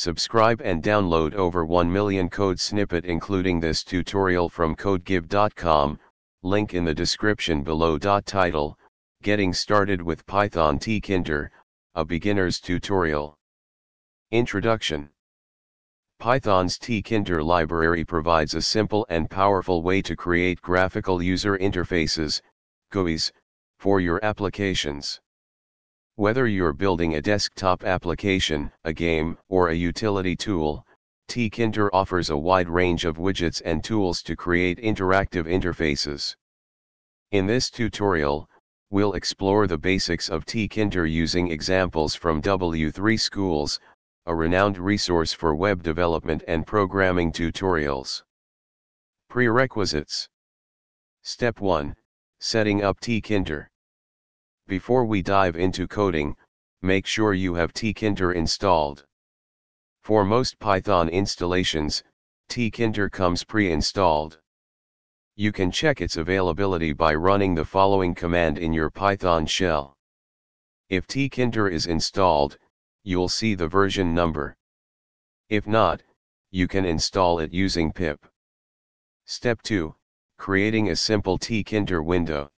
Subscribe and download over 1 million code snippet including this tutorial from codegive.com, link in the description below. Title, Getting Started with Python Tkinter, a beginner's tutorial. Introduction Python's Tkinter library provides a simple and powerful way to create graphical user interfaces, GUIs, for your applications. Whether you're building a desktop application, a game, or a utility tool, Tkinter offers a wide range of widgets and tools to create interactive interfaces. In this tutorial, we'll explore the basics of Tkinter using examples from W3 Schools, a renowned resource for web development and programming tutorials. Prerequisites Step 1 Setting up Tkinter. Before we dive into coding, make sure you have tkinter installed. For most Python installations, tkinter comes pre-installed. You can check its availability by running the following command in your Python shell. If tkinter is installed, you'll see the version number. If not, you can install it using pip. Step 2, creating a simple tkinter window.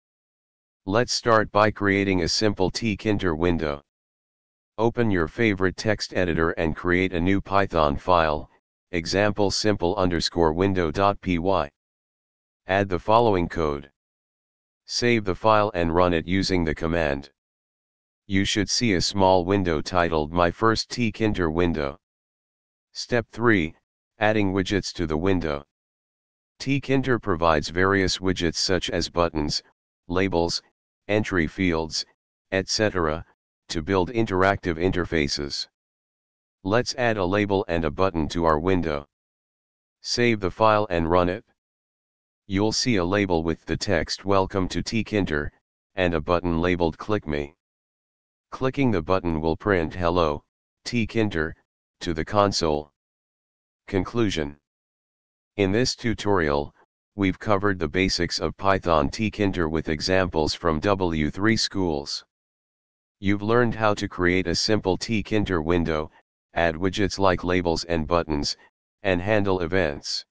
Let's start by creating a simple tkinter window. Open your favorite text editor and create a new Python file, example simple underscore window.py. Add the following code. Save the file and run it using the command. You should see a small window titled My First Tkinter Window. Step 3, Adding widgets to the window. Tkinter provides various widgets such as buttons, labels, entry fields, etc., to build interactive interfaces. Let's add a label and a button to our window. Save the file and run it. You'll see a label with the text Welcome to Tkinter, and a button labeled Click Me. Clicking the button will print Hello, Tkinter, to the console. Conclusion In this tutorial, we've covered the basics of Python tkinter with examples from W3 schools. You've learned how to create a simple tkinter window, add widgets like labels and buttons, and handle events.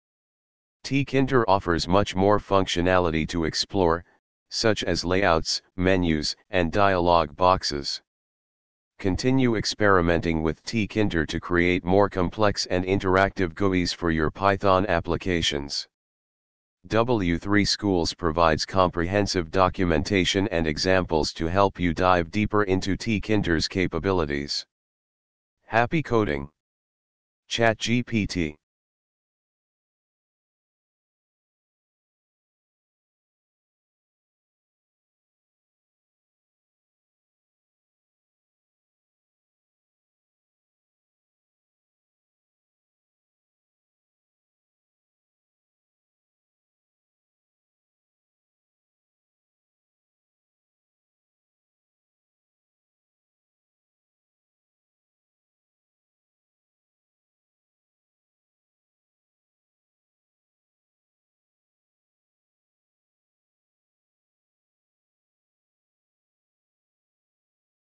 Tkinter offers much more functionality to explore, such as layouts, menus, and dialog boxes. Continue experimenting with Tkinter to create more complex and interactive GUIs for your Python applications. W3 Schools provides comprehensive documentation and examples to help you dive deeper into Tkinter's capabilities. Happy coding! ChatGPT